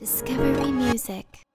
Discovery Music.